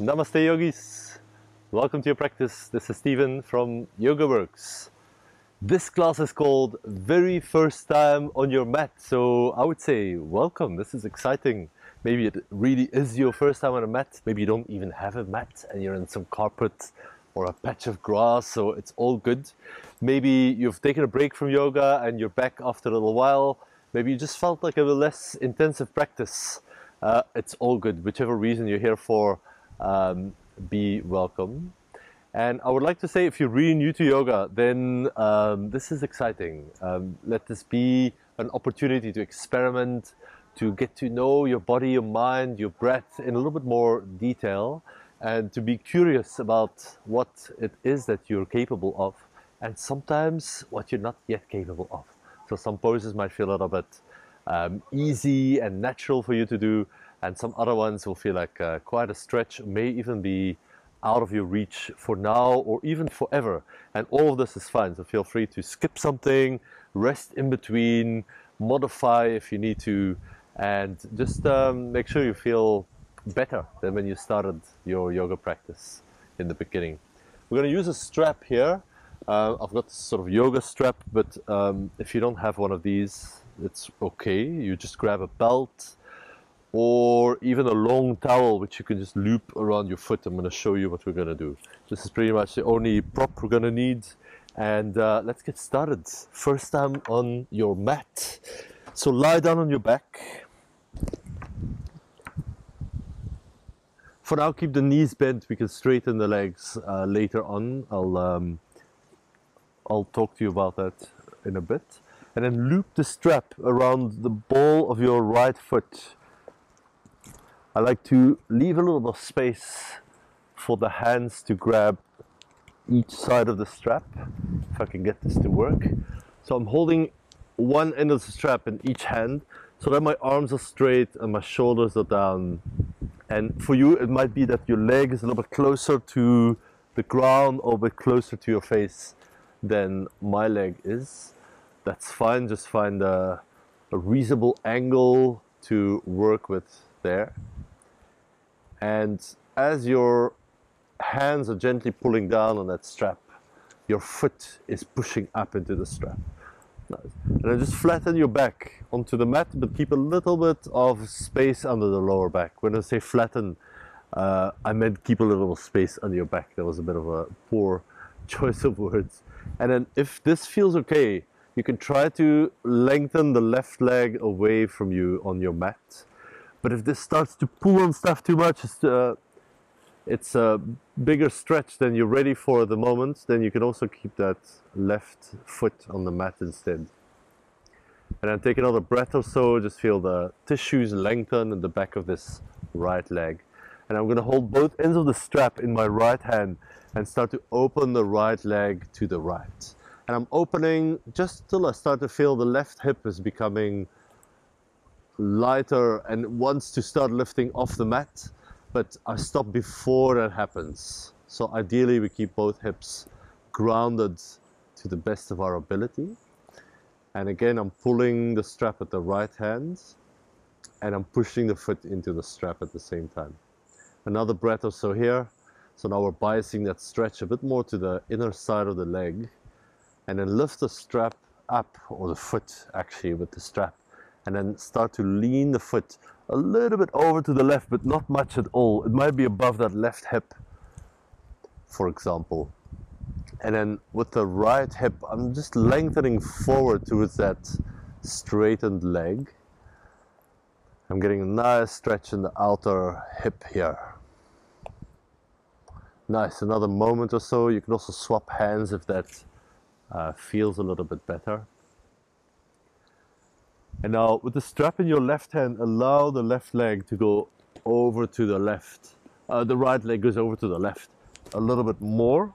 Namaste yogis. Welcome to your practice. This is Stephen from Yoga Works. This class is called Very First Time on Your Mat. So I would say welcome. This is exciting. Maybe it really is your first time on a mat. Maybe you don't even have a mat and you're in some carpet or a patch of grass, so it's all good. Maybe you've taken a break from yoga and you're back after a little while. Maybe you just felt like a less intensive practice. Uh, it's all good. Whichever reason you're here for, um, be welcome. And I would like to say, if you're really new to yoga, then um, this is exciting. Um, let this be an opportunity to experiment, to get to know your body, your mind, your breath in a little bit more detail, and to be curious about what it is that you're capable of, and sometimes what you're not yet capable of. So some poses might feel a little bit um, easy and natural for you to do, and some other ones will feel like uh, quite a stretch, may even be out of your reach for now or even forever. And all of this is fine, so feel free to skip something, rest in between, modify if you need to, and just um, make sure you feel better than when you started your yoga practice in the beginning. We're going to use a strap here. Uh, I've got sort of yoga strap, but um, if you don't have one of these, it's okay. You just grab a belt or even a long towel which you can just loop around your foot. I'm going to show you what we're going to do. This is pretty much the only prop we're going to need. And uh, let's get started. First time on your mat. So lie down on your back. For now, keep the knees bent. We can straighten the legs uh, later on. I'll um, I'll talk to you about that in a bit. And then loop the strap around the ball of your right foot. I like to leave a little bit of space for the hands to grab each side of the strap, if I can get this to work. So I'm holding one end of the strap in each hand so that my arms are straight and my shoulders are down and for you, it might be that your leg is a little bit closer to the ground or a bit closer to your face than my leg is. That's fine, just find a, a reasonable angle to work with there. And as your hands are gently pulling down on that strap, your foot is pushing up into the strap. Nice. And then just flatten your back onto the mat, but keep a little bit of space under the lower back. When I say flatten, uh, I meant keep a little space under your back. That was a bit of a poor choice of words. And then if this feels okay, you can try to lengthen the left leg away from you on your mat. But if this starts to pull on stuff too much, it's, uh, it's a bigger stretch than you're ready for at the moment, then you can also keep that left foot on the mat instead. And then take another breath or so, just feel the tissues lengthen in the back of this right leg. And I'm going to hold both ends of the strap in my right hand and start to open the right leg to the right. And I'm opening just till I start to feel the left hip is becoming lighter and wants to start lifting off the mat but I stop before that happens. So ideally we keep both hips grounded to the best of our ability. And again, I'm pulling the strap at the right hand and I'm pushing the foot into the strap at the same time. Another breath or so here. So now we're biasing that stretch a bit more to the inner side of the leg and then lift the strap up or the foot actually with the strap and then start to lean the foot a little bit over to the left, but not much at all. It might be above that left hip, for example. And then with the right hip, I'm just lengthening forward towards that straightened leg. I'm getting a nice stretch in the outer hip here. Nice, another moment or so. You can also swap hands if that uh, feels a little bit better. And now with the strap in your left hand, allow the left leg to go over to the left. Uh, the right leg goes over to the left a little bit more.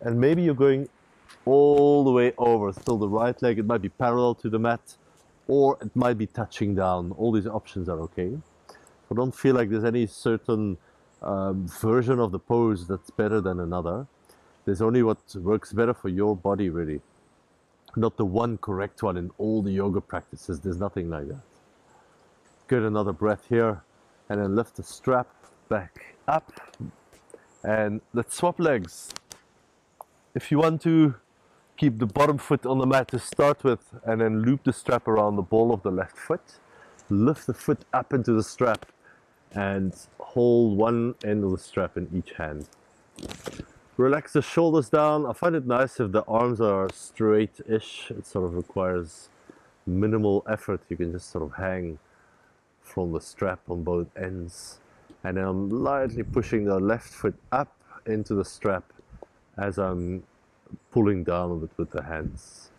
And maybe you're going all the way over. Still the right leg, it might be parallel to the mat or it might be touching down. All these options are okay. So don't feel like there's any certain um, version of the pose that's better than another. There's only what works better for your body really not the one correct one in all the yoga practices. There's nothing like that. Good, another breath here. And then lift the strap back up and let's swap legs. If you want to keep the bottom foot on the mat to start with and then loop the strap around the ball of the left foot, lift the foot up into the strap and hold one end of the strap in each hand. Relax the shoulders down. I find it nice if the arms are straight-ish. It sort of requires minimal effort. You can just sort of hang from the strap on both ends. And then I'm lightly pushing the left foot up into the strap as I'm pulling down a bit with the hands.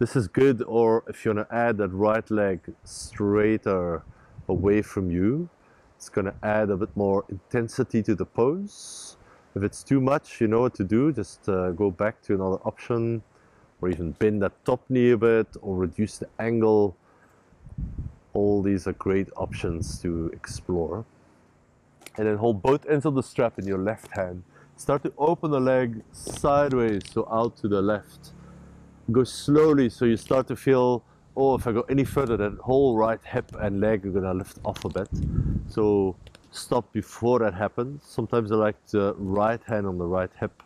This is good, or if you want to add that right leg straighter away from you, it's going to add a bit more intensity to the pose. If it's too much, you know what to do. Just uh, go back to another option, or even bend that top knee a bit, or reduce the angle all these are great options to explore. And then hold both ends of the strap in your left hand. Start to open the leg sideways, so out to the left. Go slowly so you start to feel, oh, if I go any further, that whole right hip and leg are gonna lift off a bit. So stop before that happens. Sometimes I like the right hand on the right hip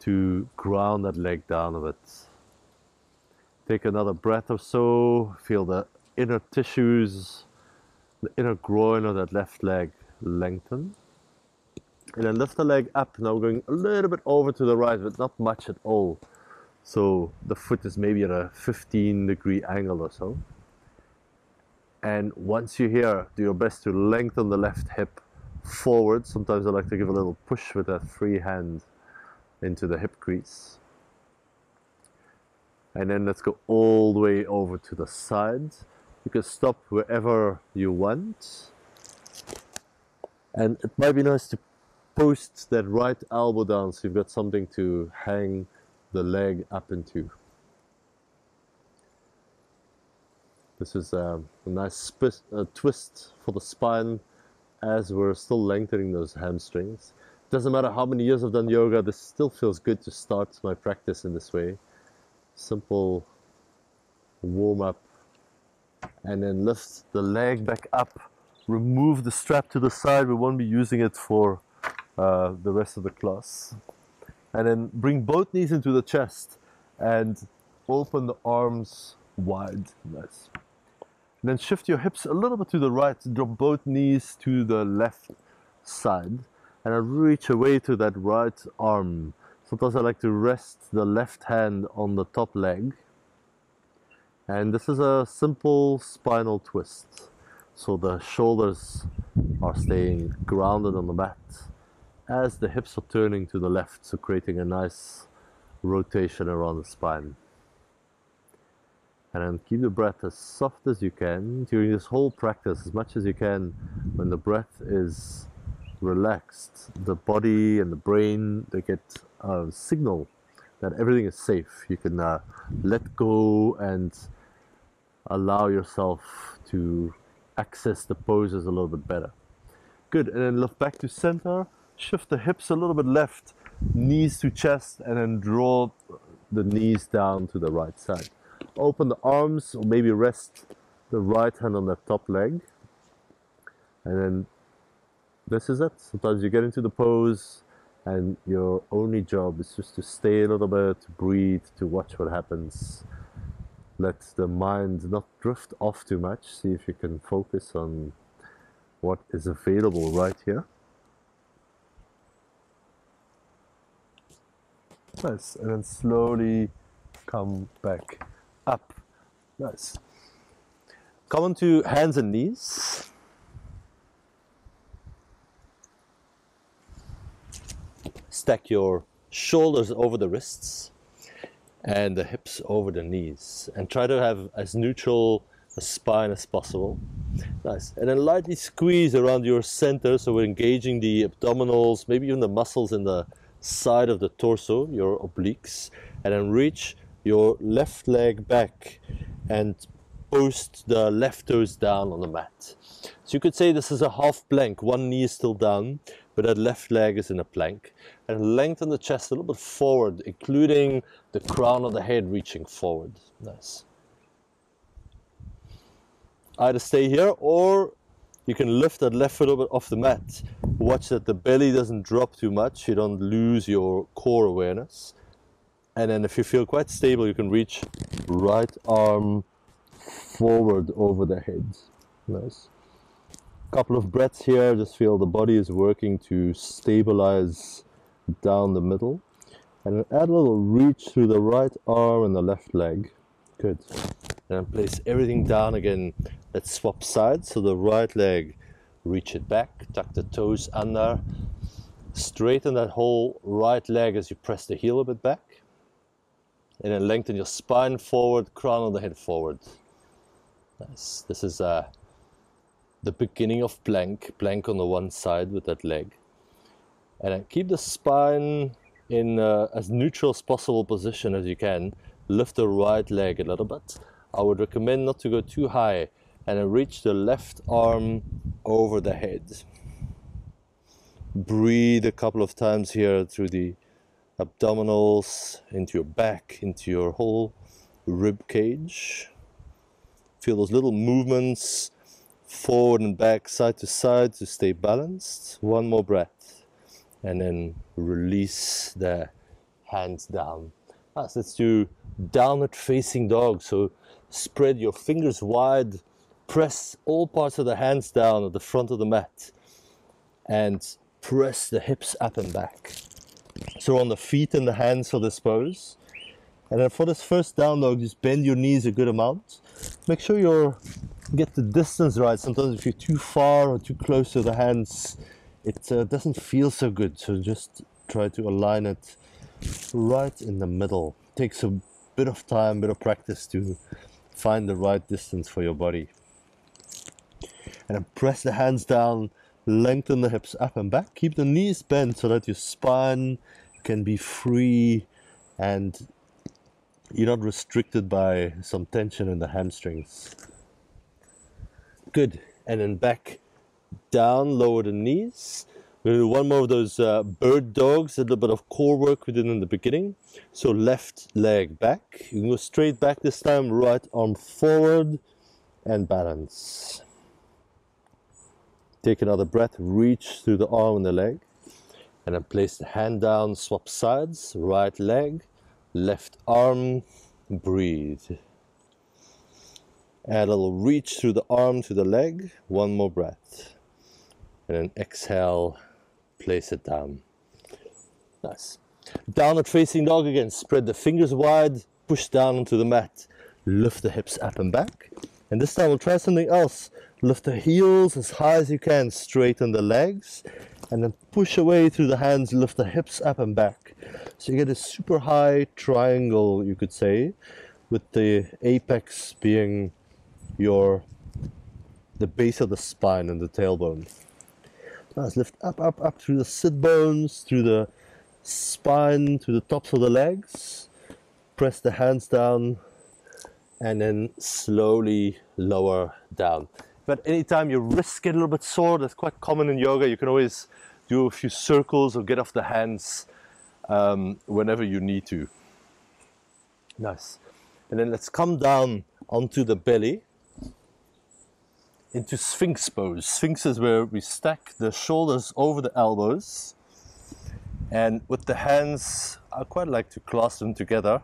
to ground that leg down a bit. Take another breath or so, feel the inner tissues, the inner groin of that left leg lengthen. And then lift the leg up, now going a little bit over to the right, but not much at all. So the foot is maybe at a 15 degree angle or so. And once you're here, do your best to lengthen the left hip forward. Sometimes I like to give a little push with that free hand into the hip crease. And then let's go all the way over to the side. You can stop wherever you want. And it might be nice to post that right elbow down so you've got something to hang the leg up into. This is a, a nice a twist for the spine as we're still lengthening those hamstrings. Doesn't matter how many years I've done yoga, this still feels good to start my practice in this way. Simple warm up and then lift the leg back up remove the strap to the side we won't be using it for uh, the rest of the class and then bring both knees into the chest and open the arms wide nice then shift your hips a little bit to the right drop both knees to the left side and I reach away to that right arm sometimes I like to rest the left hand on the top leg and this is a simple spinal twist. So the shoulders are staying grounded on the mat as the hips are turning to the left, so creating a nice rotation around the spine. And then keep the breath as soft as you can during this whole practice, as much as you can. When the breath is relaxed, the body and the brain they get a signal that everything is safe. You can uh, let go and allow yourself to access the poses a little bit better. Good, and then lift back to center, shift the hips a little bit left, knees to chest, and then draw the knees down to the right side. Open the arms, or maybe rest the right hand on the top leg. And then this is it. Sometimes you get into the pose, and your only job is just to stay a little bit, to breathe, to watch what happens let the mind not drift off too much. See if you can focus on what is available right here. Nice. And then slowly come back up. Nice. Come onto hands and knees. Stack your shoulders over the wrists and the hips over the knees and try to have as neutral a spine as possible. Nice. And then lightly squeeze around your center so we're engaging the abdominals, maybe even the muscles in the side of the torso, your obliques, and then reach your left leg back and post the left toes down on the mat. So you could say this is a half plank, one knee is still down, but that left leg is in a plank. And lengthen the chest a little bit forward, including the crown of the head reaching forward. Nice. Either stay here or you can lift that left foot a bit off the mat. Watch that the belly doesn't drop too much. You don't lose your core awareness. And then if you feel quite stable, you can reach right arm forward over the head. Nice. Couple of breaths here. Just feel the body is working to stabilize down the middle. And add a little reach through the right arm and the left leg. Good. And place everything down again. Let's swap sides. So the right leg, reach it back, tuck the toes under. Straighten that whole right leg as you press the heel a bit back. And then lengthen your spine forward, crown of the head forward. Nice. This is uh, the beginning of plank. Plank on the one side with that leg. And then keep the spine in uh, as neutral as possible position as you can. Lift the right leg a little bit. I would recommend not to go too high and then reach the left arm over the head. Breathe a couple of times here through the abdominals, into your back, into your whole rib cage. Feel those little movements forward and back, side to side to stay balanced. One more breath. And then release the hands down. Ah, so let's do downward facing dog. So spread your fingers wide, press all parts of the hands down at the front of the mat, and press the hips up and back. So on the feet and the hands for this pose. And then for this first down dog, just bend your knees a good amount. Make sure you get the distance right. Sometimes if you're too far or too close to the hands, it uh, doesn't feel so good. So just try to align it right in the middle. takes a bit of time, a bit of practice to find the right distance for your body. And then press the hands down, lengthen the hips up and back. Keep the knees bent so that your spine can be free and you're not restricted by some tension in the hamstrings. Good. And then back down, lower the knees. We're gonna do one more of those uh, bird dogs, a little bit of core work we did in the beginning. So left leg back. You can go straight back this time, right arm forward and balance. Take another breath, reach through the arm and the leg. And then place the hand down, swap sides, right leg, left arm, breathe. Add a little reach through the arm to the leg, one more breath. And then exhale, place it down. Nice. Downward facing dog again. Spread the fingers wide, push down onto the mat. Lift the hips up and back. And this time we'll try something else. Lift the heels as high as you can, straighten the legs, and then push away through the hands, lift the hips up and back. So you get a super high triangle, you could say, with the apex being your the base of the spine and the tailbone. Now let's lift up, up, up through the sit bones, through the spine, to the tops of the legs. Press the hands down and then slowly lower down. But anytime your wrists get a little bit sore, that's quite common in yoga, you can always do a few circles or get off the hands um, whenever you need to. Nice. And then let's come down onto the belly into Sphinx pose. Sphinx is where we stack the shoulders over the elbows and with the hands, I quite like to clasp them together,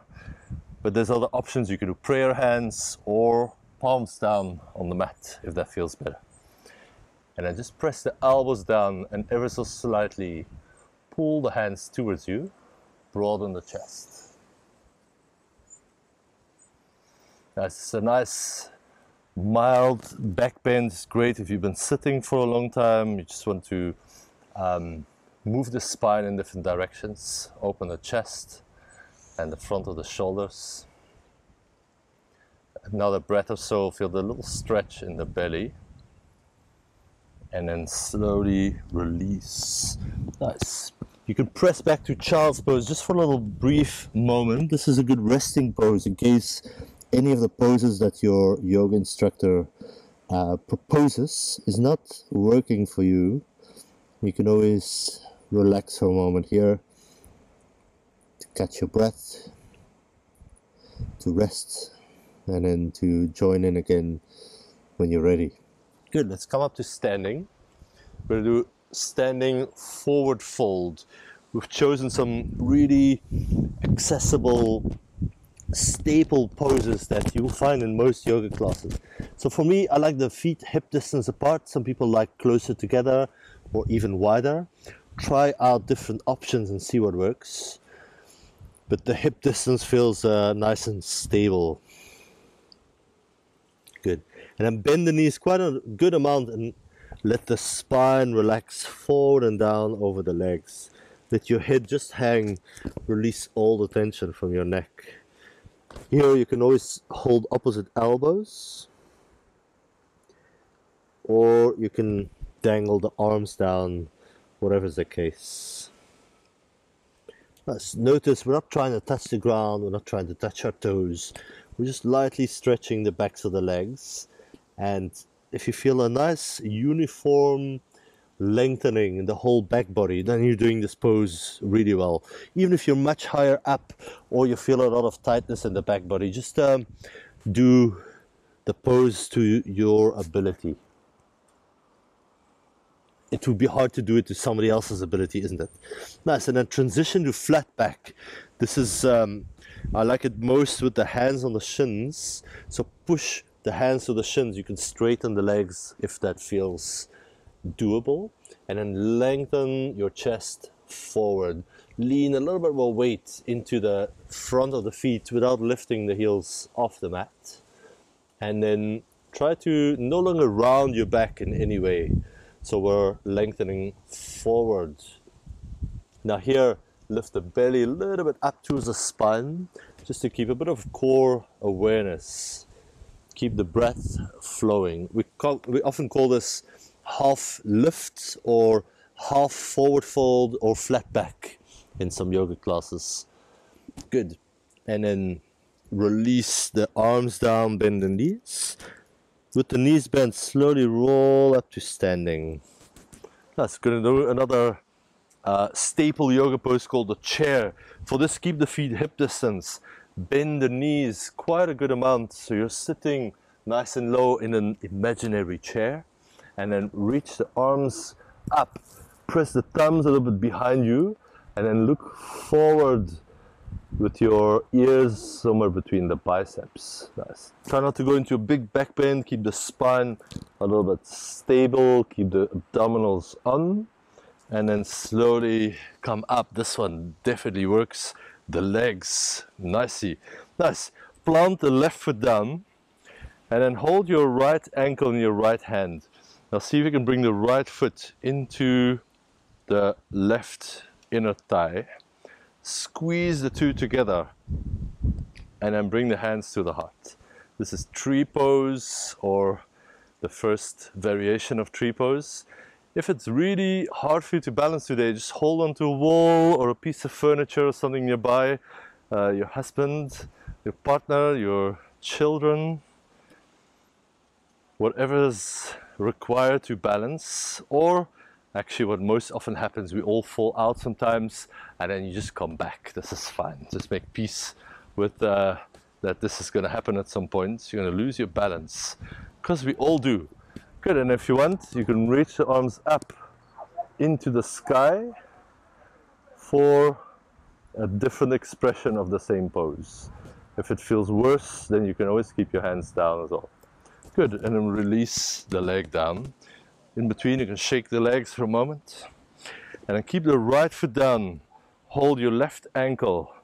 but there's other options. You can do prayer hands or palms down on the mat if that feels better. And then just press the elbows down and ever so slightly pull the hands towards you, broaden the chest. That's a nice mild back bend. It's great if you've been sitting for a long time. You just want to um, move the spine in different directions, open the chest and the front of the shoulders. Another breath or so, feel the little stretch in the belly. And then slowly release. Nice. You can press back to child's pose just for a little brief moment. This is a good resting pose in case any of the poses that your yoga instructor uh, proposes is not working for you. You can always relax for a moment here to catch your breath, to rest, and then to join in again when you're ready. Good, let's come up to standing. We're gonna do standing forward fold. We've chosen some really accessible staple poses that you'll find in most yoga classes. So for me, I like the feet hip distance apart. Some people like closer together or even wider. Try out different options and see what works. But the hip distance feels uh, nice and stable. Good. And then bend the knees quite a good amount and let the spine relax forward and down over the legs. Let your head just hang, release all the tension from your neck. Here you can always hold opposite elbows or you can dangle the arms down, whatever's the case. Let's notice we're not trying to touch the ground, we're not trying to touch our toes. We're just lightly stretching the backs of the legs. And if you feel a nice uniform lengthening in the whole back body, then you're doing this pose really well. Even if you're much higher up or you feel a lot of tightness in the back body, just um, do the pose to your ability. It would be hard to do it to somebody else's ability, isn't it? Nice, and then transition to flat back. This is, um, I like it most with the hands on the shins. So push the hands to the shins. You can straighten the legs if that feels doable. And then lengthen your chest forward. Lean a little bit more weight into the front of the feet without lifting the heels off the mat. And then try to no longer round your back in any way. So we're lengthening forward. Now here lift the belly a little bit up towards the spine just to keep a bit of core awareness keep the breath flowing we, call, we often call this half lift or half forward fold or flat back in some yoga classes. Good. And then release the arms down, bend the knees. With the knees bent, slowly roll up to standing. That's do another uh, staple yoga pose called the chair. For this, keep the feet hip distance. Bend the knees quite a good amount so you're sitting nice and low in an imaginary chair and then reach the arms up. Press the thumbs a little bit behind you and then look forward with your ears somewhere between the biceps. Nice. Try not to go into a big back bend. Keep the spine a little bit stable. Keep the abdominals on. And then slowly come up. This one definitely works. The legs, nicely. Nice. Plant the left foot down and then hold your right ankle in your right hand. Now see if you can bring the right foot into the left inner thigh. Squeeze the two together and then bring the hands to the heart. This is tree pose or the first variation of tree pose. If it's really hard for you to balance today, just hold onto a wall or a piece of furniture or something nearby. Uh, your husband, your partner, your children, whatever is required to balance or actually what most often happens we all fall out sometimes and then you just come back. This is fine. Just make peace with uh, that this is going to happen at some point. You're going to lose your balance. Because we all do good and if you want you can reach the arms up into the sky for a different expression of the same pose if it feels worse then you can always keep your hands down as well Good, and then release the leg down. In between, you can shake the legs for a moment. And then keep the right foot down. Hold your left ankle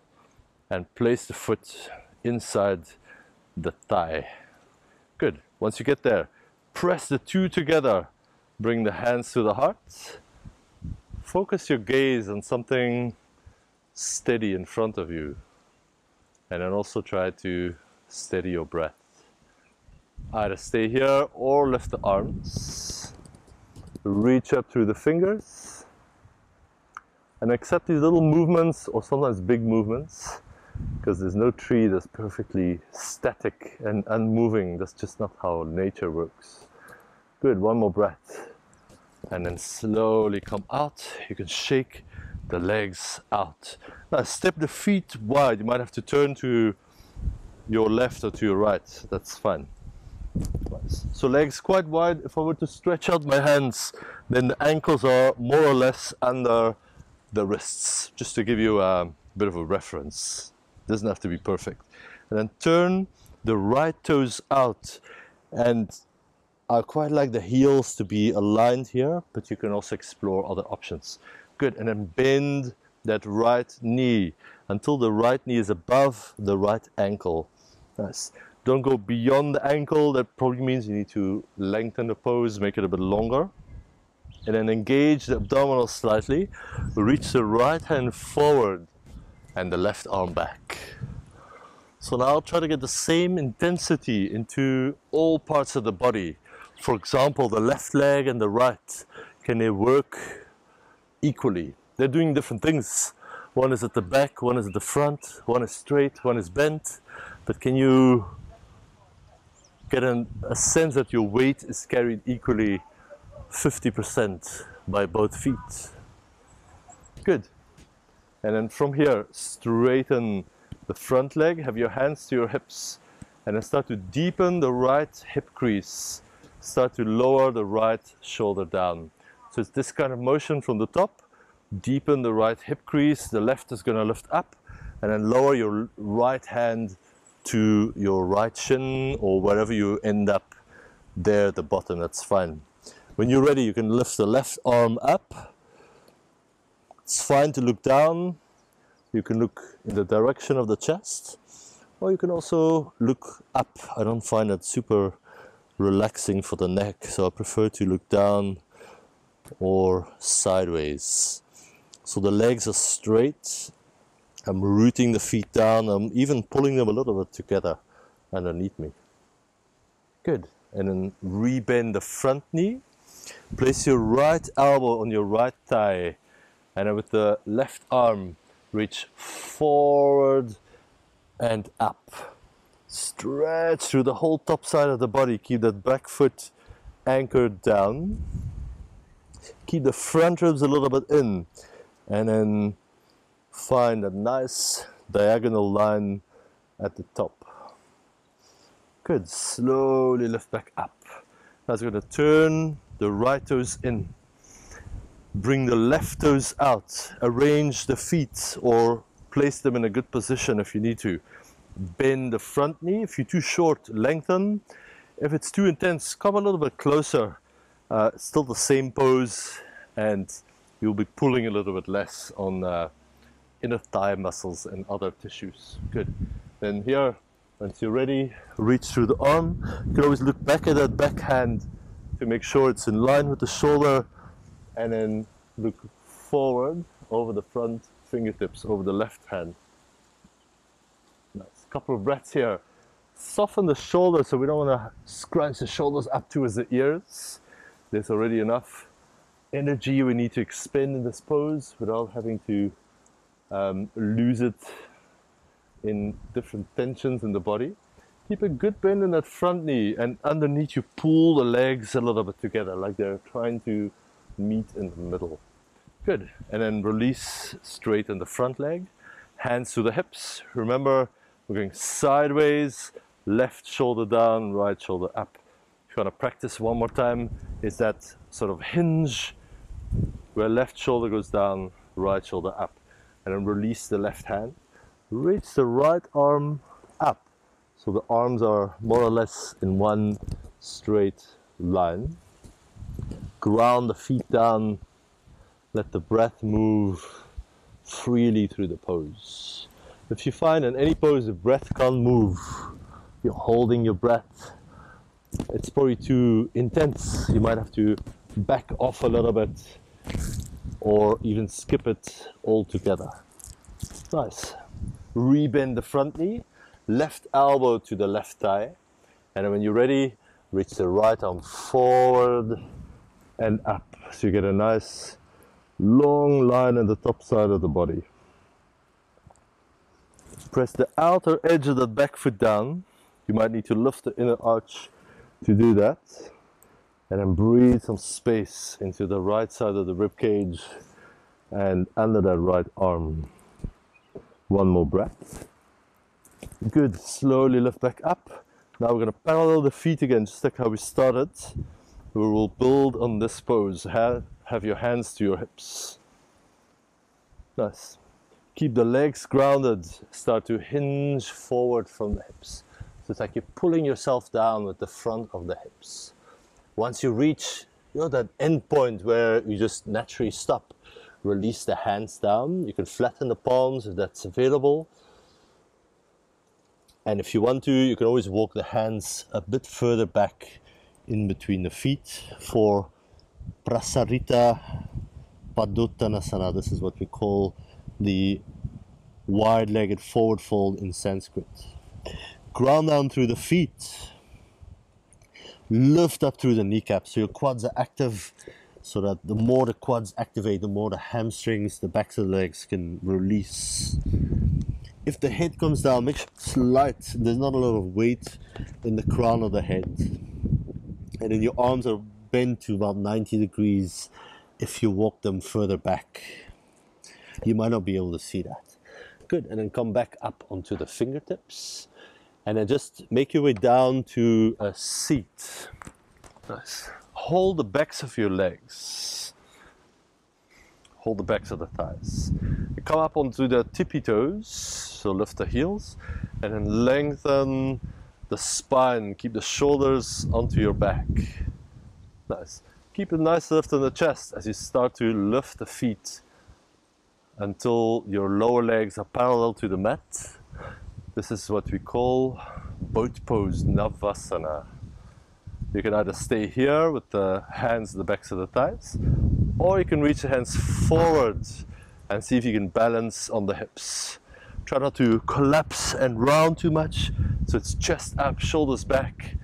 and place the foot inside the thigh. Good. Once you get there, press the two together. Bring the hands to the heart. Focus your gaze on something steady in front of you. And then also try to steady your breath. Either stay here or lift the arms. Reach up through the fingers. And accept these little movements or sometimes big movements because there's no tree that's perfectly static and unmoving. That's just not how nature works. Good, one more breath. And then slowly come out. You can shake the legs out. Now step the feet wide. You might have to turn to your left or to your right. That's fine. So legs quite wide. If I were to stretch out my hands, then the ankles are more or less under the wrists, just to give you a bit of a reference. Doesn't have to be perfect. And then turn the right toes out. And I quite like the heels to be aligned here, but you can also explore other options. Good, and then bend that right knee until the right knee is above the right ankle. Nice. Don't go beyond the ankle, that probably means you need to lengthen the pose, make it a bit longer. And then engage the abdominal slightly, reach the right hand forward and the left arm back. So now I'll try to get the same intensity into all parts of the body. For example, the left leg and the right, can they work equally? They're doing different things. One is at the back, one is at the front, one is straight, one is bent. But can you get an, a sense that your weight is carried equally 50% by both feet? Good. And then from here, straighten the front leg, have your hands to your hips, and then start to deepen the right hip crease. Start to lower the right shoulder down. So it's this kind of motion from the top. Deepen the right hip crease, the left is going to lift up, and then lower your right hand to your right shin or wherever you end up there at the bottom, that's fine. When you're ready, you can lift the left arm up. It's fine to look down. You can look in the direction of the chest, or you can also look up. I don't find that super relaxing for the neck, so I prefer to look down or sideways. So the legs are straight I'm rooting the feet down. I'm even pulling them a little bit together underneath me. Good. And then rebend the front knee. Place your right elbow on your right thigh. And then with the left arm, reach forward and up. Stretch through the whole top side of the body. Keep that back foot anchored down. Keep the front ribs a little bit in. And then find a nice diagonal line at the top. Good, slowly lift back up. Now we're going to turn the right toes in. Bring the left toes out. Arrange the feet or place them in a good position if you need to. Bend the front knee. If you're too short, lengthen. If it's too intense, come a little bit closer. Uh, still the same pose and you'll be pulling a little bit less on uh, inner thigh muscles and other tissues. Good. Then here, once you're ready, reach through the arm. You can always look back at that back hand to make sure it's in line with the shoulder and then look forward over the front fingertips, over the left hand. Nice. Couple of breaths here. Soften the shoulders so we don't want to scrunch the shoulders up towards the ears. There's already enough energy we need to expend in this pose without having to um, lose it in different tensions in the body. Keep a good bend in that front knee and underneath you pull the legs a little bit together like they're trying to meet in the middle. Good. And then release straight in the front leg. Hands to the hips. Remember, we're going sideways, left shoulder down, right shoulder up. If you want to practice one more time, is that sort of hinge where left shoulder goes down, right shoulder up and then release the left hand. Reach the right arm up. So the arms are more or less in one straight line. Ground the feet down. Let the breath move freely through the pose. If you find in any pose the breath can't move, you're holding your breath, it's probably too intense. You might have to back off a little bit or even skip it altogether. Nice. Rebend the front knee, left elbow to the left thigh, and when you're ready, reach the right arm forward and up. So you get a nice long line on the top side of the body. Press the outer edge of the back foot down. You might need to lift the inner arch to do that and then breathe some space into the right side of the rib cage and under that right arm. One more breath. Good. Slowly lift back up. Now we're going to parallel the feet again, just like how we started. We will build on this pose. Have, have your hands to your hips. Nice. Keep the legs grounded. Start to hinge forward from the hips. So it's like you're pulling yourself down with the front of the hips. Once you reach you know, that end point where you just naturally stop, release the hands down. You can flatten the palms if that's available. And if you want to, you can always walk the hands a bit further back in between the feet for Prasarita Padottanasana. This is what we call the wide-legged forward fold in Sanskrit. Ground down through the feet. Lift up through the kneecaps so your quads are active so that the more the quads activate, the more the hamstrings, the backs of the legs can release. If the head comes down, make sure it's light. There's not a lot of weight in the crown of the head. And then your arms are bent to about 90 degrees if you walk them further back. You might not be able to see that. Good, and then come back up onto the fingertips. And then just make your way down to a seat. Nice hold the backs of your legs. Hold the backs of the thighs. Come up onto the tippy toes, so lift the heels, and then lengthen the spine. Keep the shoulders onto your back. Nice. Keep a nice lift in the chest as you start to lift the feet until your lower legs are parallel to the mat. This is what we call boat pose Navasana. You can either stay here with the hands at the backs of the thighs, or you can reach the hands forward and see if you can balance on the hips. Try not to collapse and round too much, so it's chest up, shoulders back,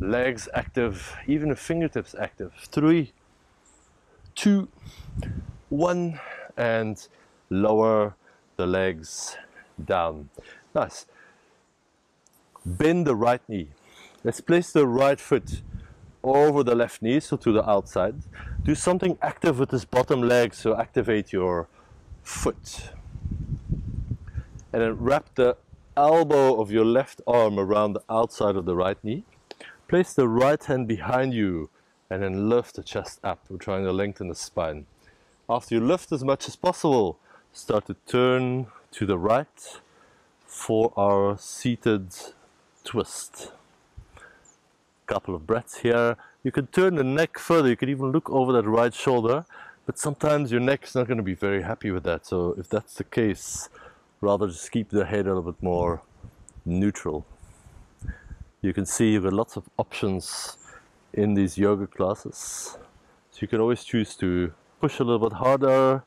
legs active, even the fingertips active. Three, two, one, and lower the legs down. Nice. Bend the right knee. Let's place the right foot over the left knee, so to the outside. Do something active with this bottom leg, so activate your foot. And then wrap the elbow of your left arm around the outside of the right knee. Place the right hand behind you and then lift the chest up. We're trying to lengthen the spine. After you lift as much as possible, start to turn to the right for our seated twist A couple of breaths here. You can turn the neck further, you can even look over that right shoulder, but sometimes your neck is not going to be very happy with that. So if that's the case, rather just keep the head a little bit more neutral. You can see you've got lots of options in these yoga classes. So you can always choose to push a little bit harder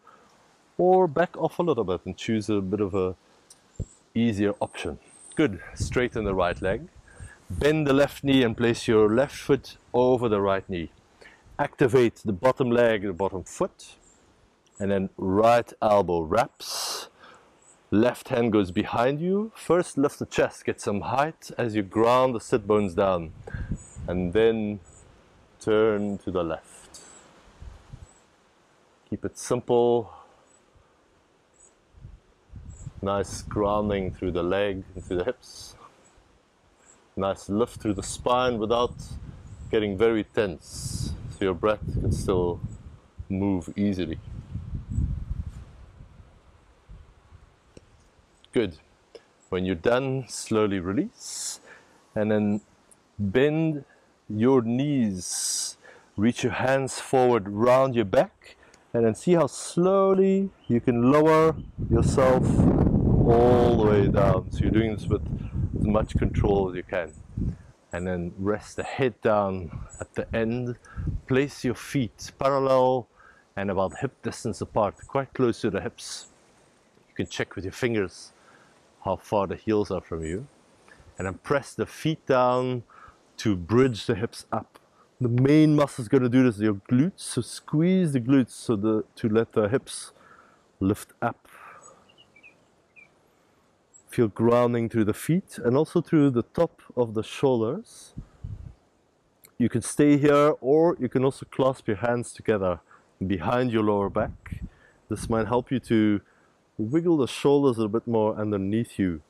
or back off a little bit and choose a bit of a easier option. Good, straighten the right leg. Bend the left knee and place your left foot over the right knee. Activate the bottom leg, the bottom foot, and then right elbow wraps. Left hand goes behind you. First lift the chest, get some height as you ground the sit bones down. And then turn to the left. Keep it simple. Nice grounding through the leg and through the hips nice lift through the spine without getting very tense so your breath can still move easily. Good. When you're done, slowly release and then bend your knees. Reach your hands forward round your back and then see how slowly you can lower yourself all the way down. So you're doing this with as much control as you can. And then rest the head down at the end. Place your feet parallel and about hip distance apart, quite close to the hips. You can check with your fingers how far the heels are from you. And then press the feet down to bridge the hips up. The main muscle is going to do this, your glutes. So squeeze the glutes so the, to let the hips lift up Feel grounding through the feet and also through the top of the shoulders. You can stay here or you can also clasp your hands together behind your lower back. This might help you to wiggle the shoulders a bit more underneath you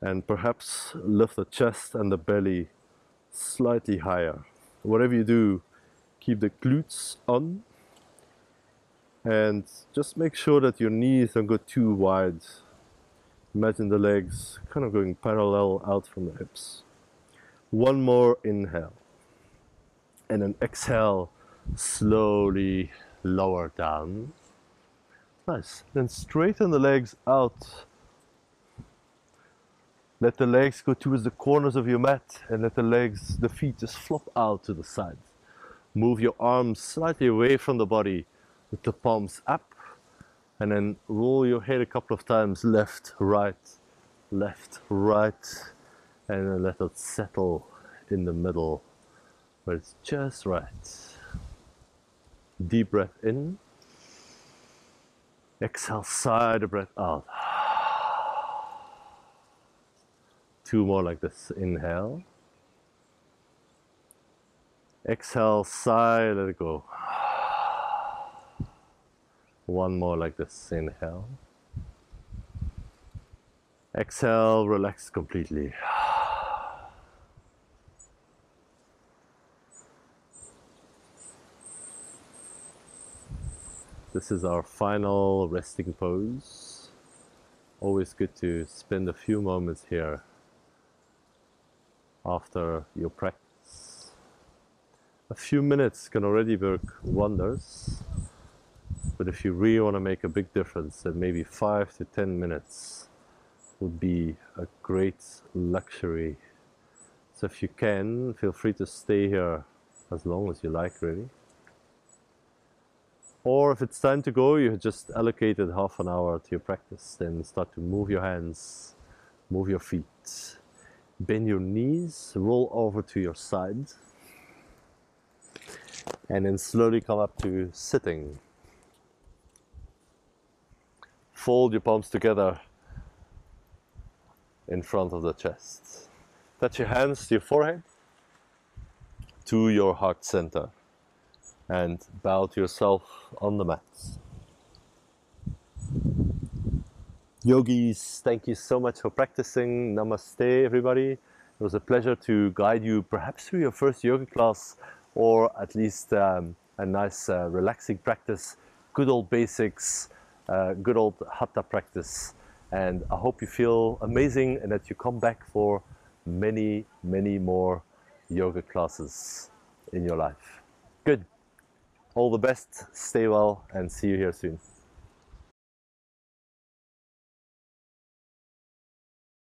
and perhaps lift the chest and the belly slightly higher. Whatever you do, keep the glutes on and just make sure that your knees don't go too wide. Imagine the legs kind of going parallel out from the hips. One more inhale and then exhale slowly lower down. Nice. Then straighten the legs out. Let the legs go towards the corners of your mat and let the legs, the feet just flop out to the side. Move your arms slightly away from the body with the palms up and then roll your head a couple of times left, right, left, right and then let it settle in the middle where it's just right. Deep breath in. Exhale, sigh the breath out. Two more like this. Inhale. Exhale, sigh, let it go. One more like this. Inhale. Exhale, relax completely. This is our final resting pose. Always good to spend a few moments here after your practice. A few minutes can already work wonders, but if you really want to make a big difference, then maybe five to ten minutes would be a great luxury. So if you can, feel free to stay here as long as you like, really. Or if it's time to go, you just allocated half an hour to your practice, then start to move your hands, move your feet, bend your knees, roll over to your side, and then slowly come up to sitting. Fold your palms together in front of the chest. Touch your hands to your forehead, to your heart center and bow to yourself on the mats. Yogis, thank you so much for practicing. Namaste, everybody. It was a pleasure to guide you perhaps through your first yoga class or at least um, a nice uh, relaxing practice, good old basics, uh, good old hatha practice. And I hope you feel amazing and that you come back for many, many more yoga classes in your life. Good. All the best, stay well, and see you here soon.